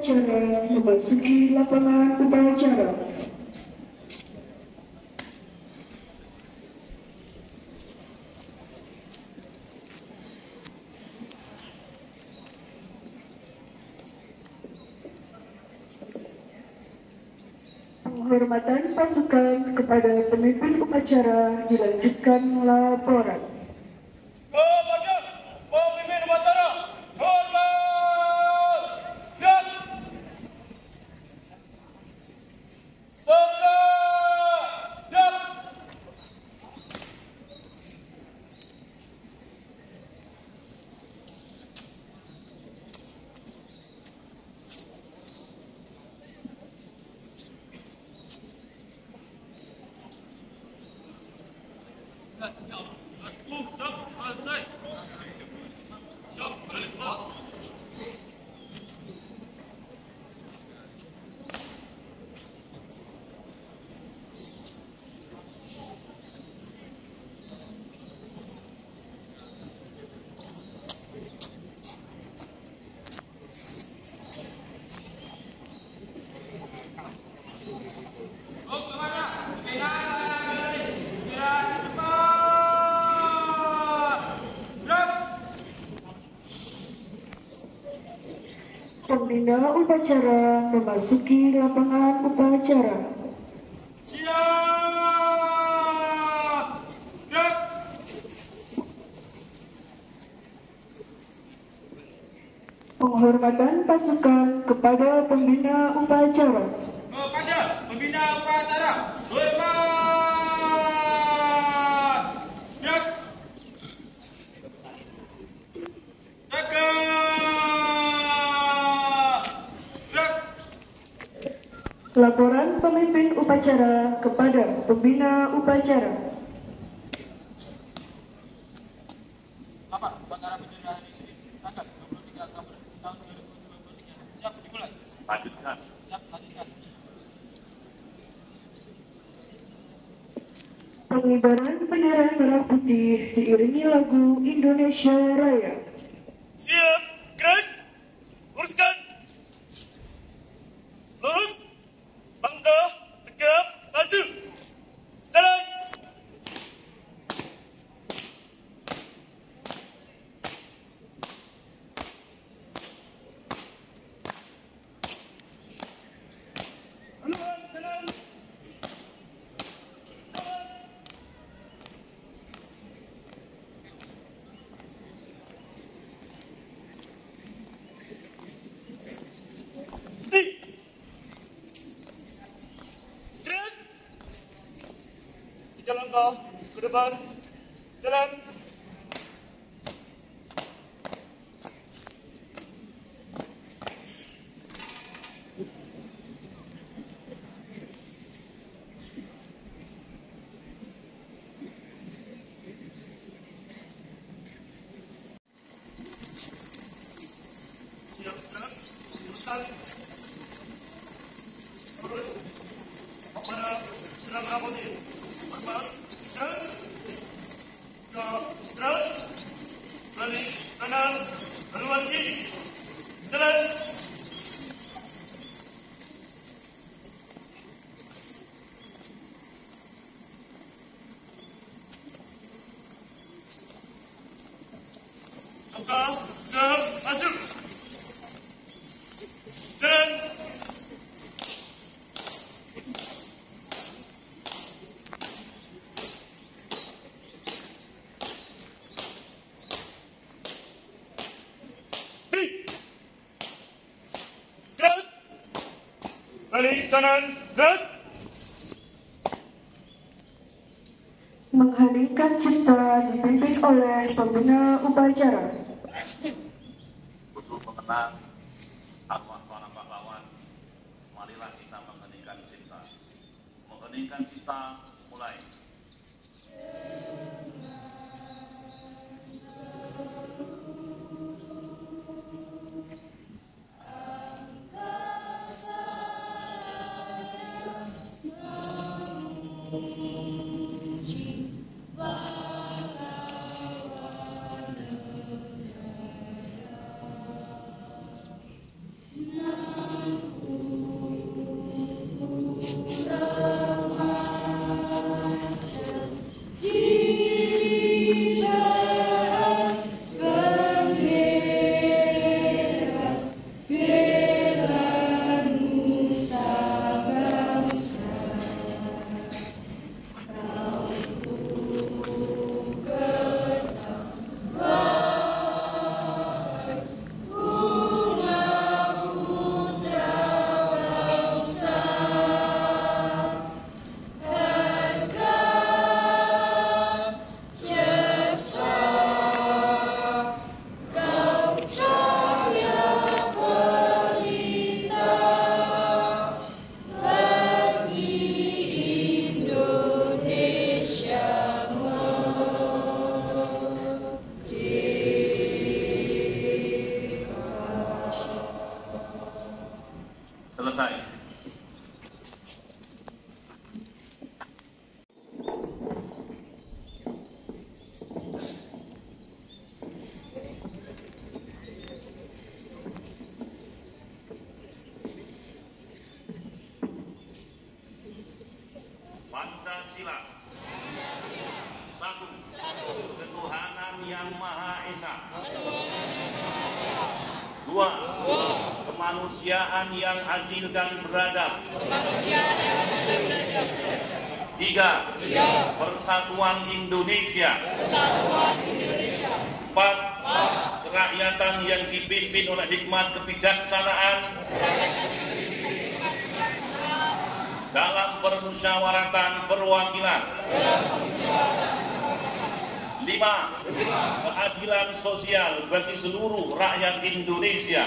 upacara memasuki lapangan upacara. Penghormatan pasukan kepada pemimpin upacara dilanjutkan laporan. Kepada pemimpin upacara, hormat! Gerak! Tegak! Gerak! Pembina upacara memasuki lapangan upacara. Siap! Penghormatan pasukan kepada pembina upacara. Kepada pembina upacara, hormat! Gerak! Tegak! Gerak! Laporan pemimpin upacara kepada pembina upacara. Apa? Upacara bendera di sini. Tanggal 23 April tahun 2023. Siap dimulai. lanjutkan Siap lanjutkan. Pengibaran bendera merah putih diiringi lagu Indonesia Tiga langkah ke depan. Jalan. Siap. Luruskan. Terus. Menghadirkan cipta dipimpin oleh pembina upacara. Untuk mengenang arwah para pahlawan, marilah kita mengheningkan cipta. Mengheningkan cipta Yang adil dan beradab. Tiga. Persatuan Indonesia. Empat. Kerakyatan yang dipimpin oleh hikmat kebijaksanaan dalam permusyawaratan perwakilan. Lima, keadilan sosial bagi seluruh rakyat Indonesia.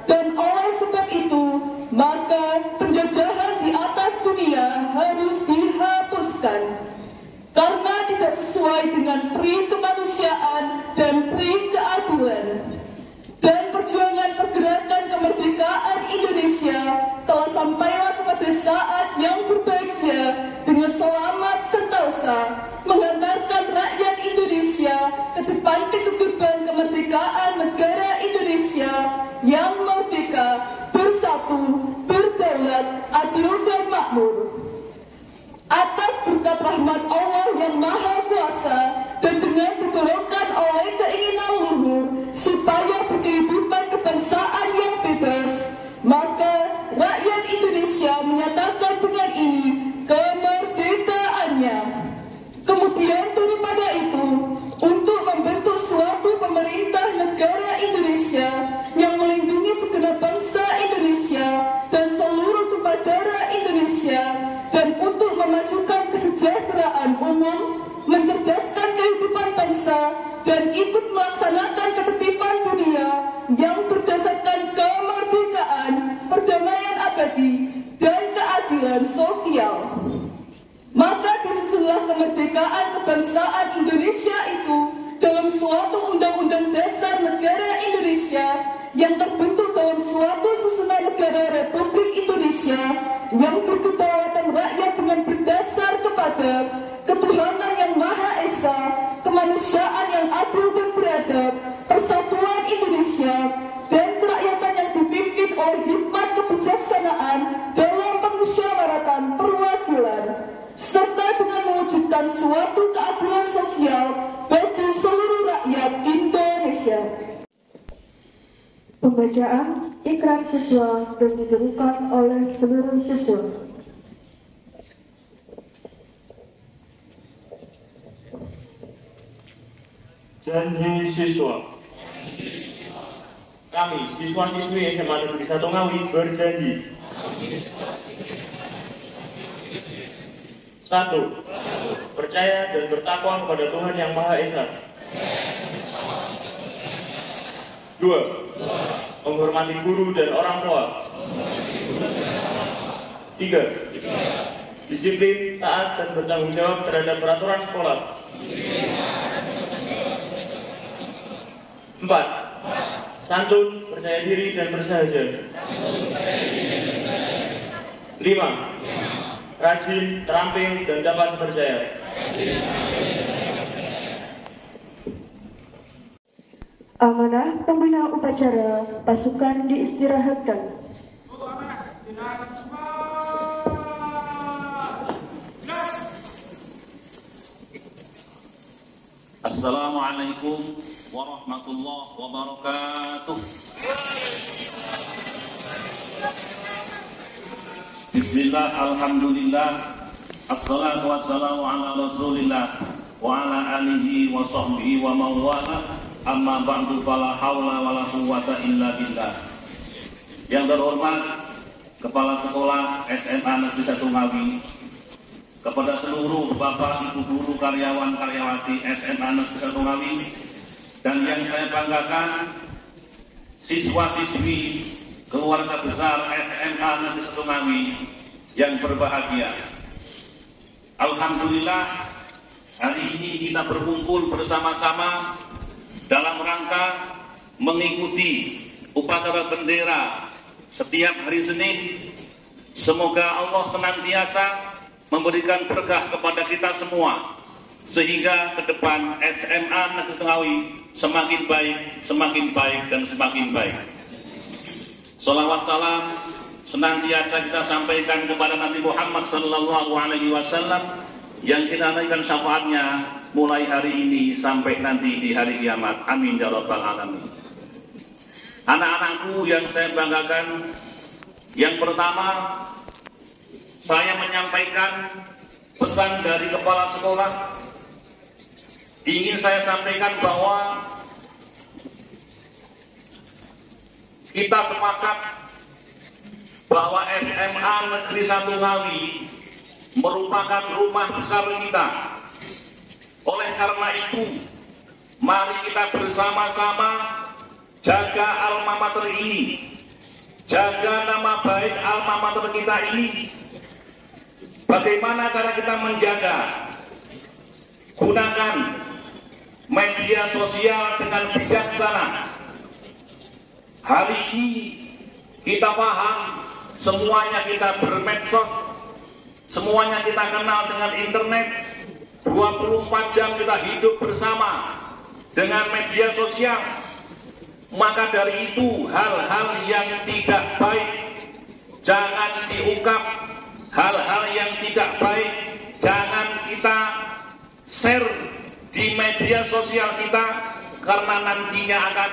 dan oleh sebab itu maka penjajahan di atas dunia harus dihapuskan. Karena tidak sesuai dengan pri kemanusiaan dan pri keadilan atas berkat rahmat Allah yang maha kuasa dan dengan didorongkan oleh keinginan luhur supaya berkehidupan undang-undang dasar Janji siswa. Kami, siswa-siswi SMA Negeri Satu Ngawi berjanji. Satu, percaya dan bertakwa kepada Tuhan Yang Maha Esa. Dua, menghormati guru dan orang tua. Tiga, disiplin, taat, dan bertanggung jawab terhadap peraturan sekolah. Empat, santun, percaya diri, dan bersahaja. Lima, rajin, terampil, dan dapat dipercaya. Amanah pembina upacara pasukan diistirahatkan. Assalamualaikum warahmatullahi wabarakatuh. Bismillah, Alhamdulillah, Assalatu wassalamu ala rasulillah Wa ala alihi wa sahbihi wa mawala Amma ba'du hawla wa la illa billah. Yang terhormat Kepala Sekolah SMA Negeri Satu Ngawi kepada seluruh Bapak, Ibu Guru, karyawan, karyawati SMA Negeri Satu Ngawi dan yang saya banggakan siswa-siswi keluarga besar SMA Negeri Setungawi yang berbahagia. Alhamdulillah hari ini kita berkumpul bersama-sama dalam rangka mengikuti upacara bendera setiap hari Senin. Semoga Allah senantiasa memberikan berkah kepada kita semua sehingga ke depan SMA Negeri Tengawi semakin baik, semakin baik dan semakin baik. Salawat salam senantiasa kita sampaikan kepada Nabi Muhammad Sallallahu Alaihi Wasallam yang kita naikkan syafaatnya mulai hari ini sampai nanti di hari kiamat. Amin ya rabbal alamin. Anak-anakku yang saya banggakan, yang pertama saya menyampaikan pesan dari kepala sekolah. Ingin saya sampaikan bahwa kita sepakat bahwa SMA Negeri Satu Ngawi merupakan rumah besar kita. Oleh karena itu, mari kita bersama-sama jaga alma mater ini, jaga nama baik alma mater kita ini. Bagaimana cara kita menjaga? Gunakan media sosial dengan bijaksana. Hari ini kita paham semuanya kita bermedsos, semuanya kita kenal dengan internet, 24 jam kita hidup bersama dengan media sosial. Maka dari itu hal-hal yang tidak baik jangan diungkap, hal-hal yang tidak baik jangan kita share di media sosial kita karena nantinya akan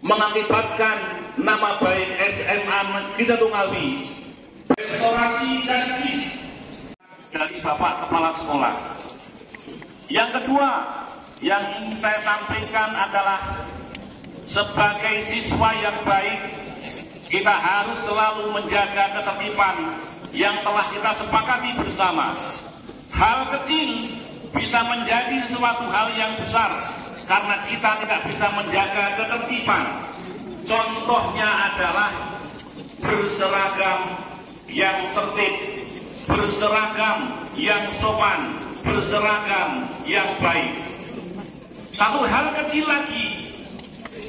mengakibatkan nama baik SMA Negeri Satu Ngawi restorasi justice dari Bapak Kepala Sekolah. Yang kedua yang ingin saya sampaikan adalah sebagai siswa yang baik kita harus selalu menjaga ketertiban yang telah kita sepakati bersama. Hal kecil bisa menjadi suatu hal yang besar karena kita tidak bisa menjaga ketertiban. Contohnya adalah berseragam yang tertib, berseragam yang sopan, berseragam yang baik. Satu hal kecil lagi,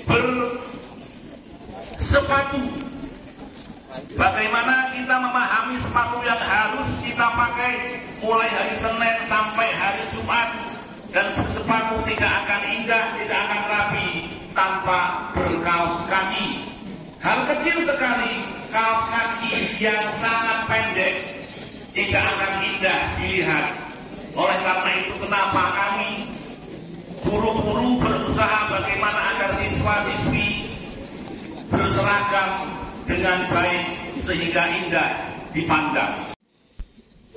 bersepatu. Bagaimana kita memahami sepatu yang harus kita pakai mulai hari Senin sampai hari Jumat dan bersepatu tidak akan indah, tidak akan rapi tanpa berkaos kaki. Hal kecil sekali, kaos kaki yang sangat pendek tidak akan indah dilihat. Oleh karena itu kenapa kami guru-guru berusaha bagaimana agar siswa-siswi berseragam dengan baik sehingga indah dipandang.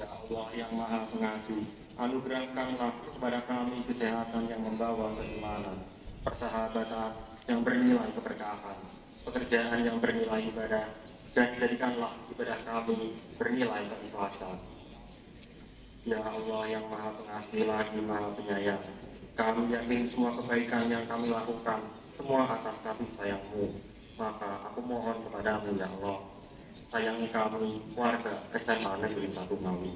Ya Allah yang maha pengasih, anugerahkanlah kepada kami kesehatan yang membawa keimanan, persahabatan yang bernilai keberkahan, pekerjaan yang bernilai ibadah, dan jadikanlah ibadah kami bernilai keikhlasan. Ya Allah yang maha pengasih lagi maha penyayang, kami yakin semua kebaikan yang kami lakukan, semua atas kasih sayangmu. Maka aku mohon kepadamu ya Allah, sayangi kami warga SMA Negeri Satu Ngawi.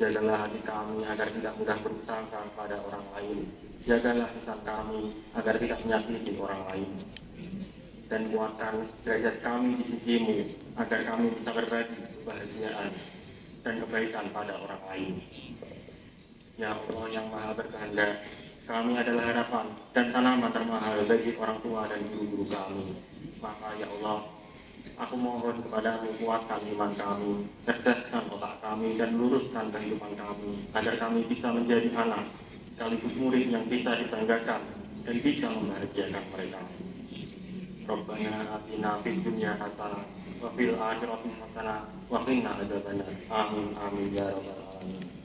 Jagalah hati kami agar tidak mudah bersangka pada orang lain. Jagalah lisan kami agar tidak menyakiti orang lain. Dan kuatkan derajat kami di sisimu agar kami bisa berbagi kebahagiaan dan kebaikan pada orang lain. Ya Allah yang maha berkehendak, kami adalah harapan dan tanaman termahal bagi orang tua dan guru-guru kami. Maka ya Allah, aku mohon kepadamu kuatkan iman kami, cerdaskan otak kami, dan luruskan kehidupan kami, agar kami bisa menjadi anak, sekaligus murid yang bisa dibanggakan dan bisa membahagiakan mereka. Rabbana atina fid dunya hasanah wa fil akhirati hasanah wa qina adzabannar. Amin amin ya rabbal alamin.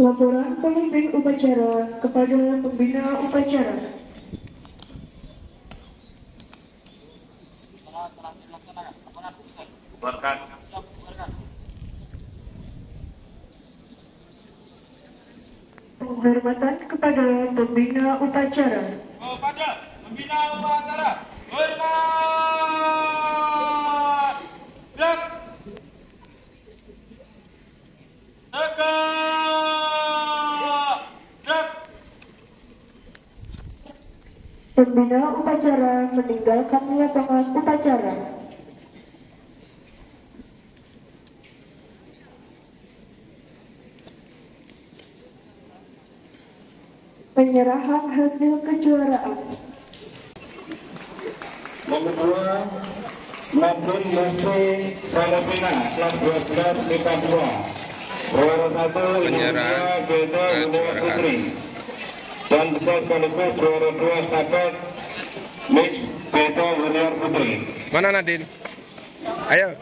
Laporan pemimpin upacara kepada pembina upacara. Berkat penghormatan kepada pembina upacara. Kepada pembina upacara. Pembina upacara meninggalkan lapangan upacara. Penyerahan hasil kejuaraan. Nomor dua, Madun Yosri Filipina, kelas 12 MIPA 2. Juara satu Penyerahan Indonesia Beda Junior kejuaraan. Dan bisa sekaligus juara dua stafet Mix Beda Junior Putri. Mana Nadine? Ayo.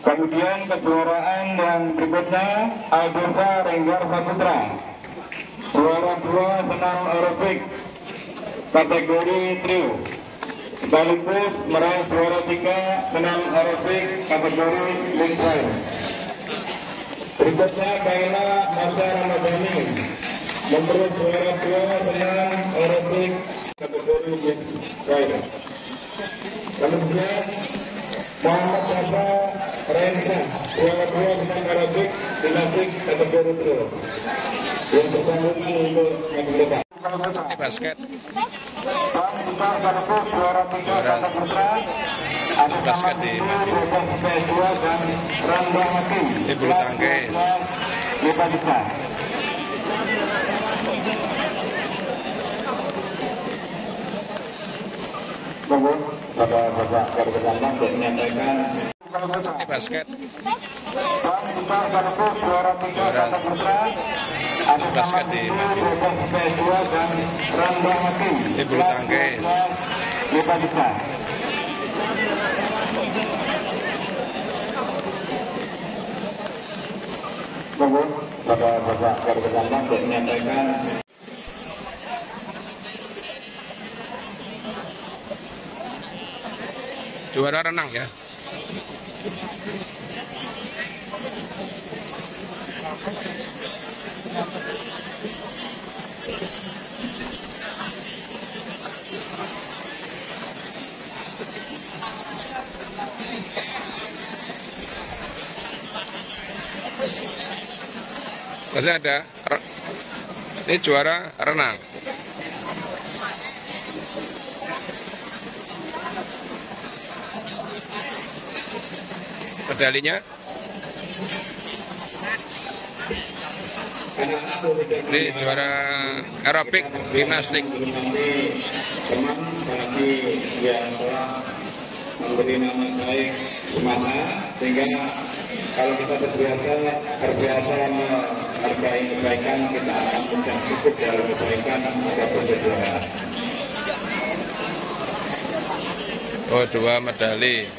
Kemudian kejuaraan yang berikutnya Aldosa Renggar Saputra. Juara dua senam aerobik kategori trio. Sekaligus meraih juara tiga senam aerobik kategori lintai. Berikutnya Kaila Masa Ramadhani memperoleh juara dua senam aerobik kategori lintai. Kemudian Muhammad Rafa Rensa, juara dua bintang aerobik dinasik kategori trio. Yang bersangkutan untuk depan. Ini basket. Dan kita sekaligus juara tiga Juara. kata putra atas Basket nama di Siti, Madiun. Bebas Spesua dan Randa Hakim. Ini bulu tangkis. Kita bisa. Monggo, Bapak-bapak Ketampak untuk menyampaikan basket. juara Basket di Hakim. Ini bulu tangkis. Monggo, Bapak-bapak untuk menyampaikan Juara renang ya. Masih ada. Ini juara renang. Medalinya ini juara aerobik gimnastik. teman apalagi yang telah memberi nama baik semangat sehingga kalau kita terbiasa terbiasa menghargai kebaikan kita akan bisa cukup dalam kebaikan ataupun kejuaraan. Oh dua medali.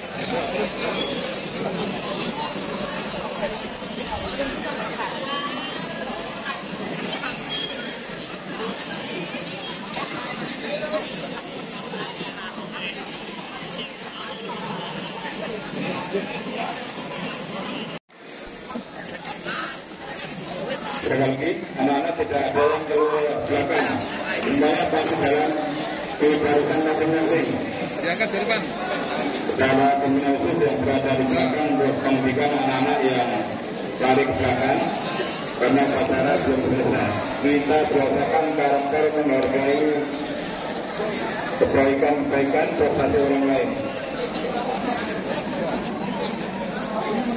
Sekali lagi, anak-anak tidak ada yang keluar belakang. Semuanya pasti dalam kebarusan masing-masing. Diangkat ke depan. Beberapa kombinasi yang berada di belakang untuk menghentikan anak-anak yang lari ke belakang karena pacara belum selesai. Kita berdasarkan karakter menghargai kebaikan-kebaikan prestasi orang lain.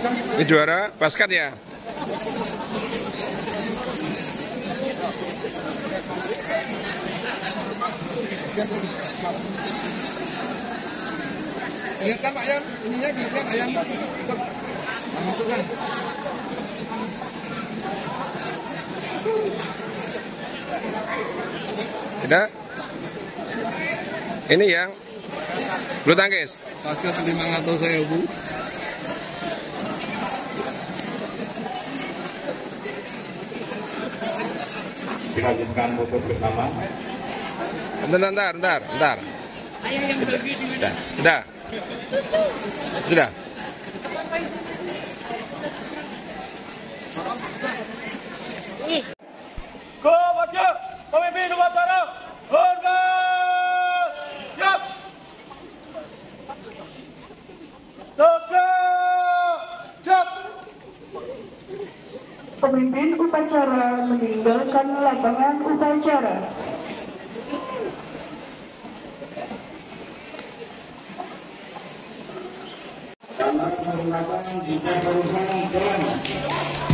Ini juara basket ya. Ingatkan Pak Yan, ininya diingat Pak Yan. Masukkan. Tidak. Ini yang bulu tangkis. Basket 500 ribu. dirajinkan foto bersama. Bentar, bentar, bentar, bentar. Ayah yang sudah, sudah, sudah, sudah. Go, maju, pemimpin Nusantara. Upacara meninggalkan lapangan upacara. Upacara